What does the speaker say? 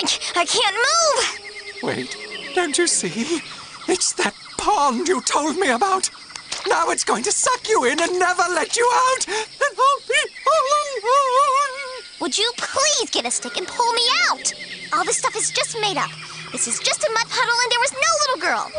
I, I can't move. Wait, don't you see? It's that pond you told me about. Now it's going to suck you in and never let you out. And I'll be all alone. Would you please get a stick and pull me out? All this stuff is just made up. This is just a mud puddle and there was no little girl.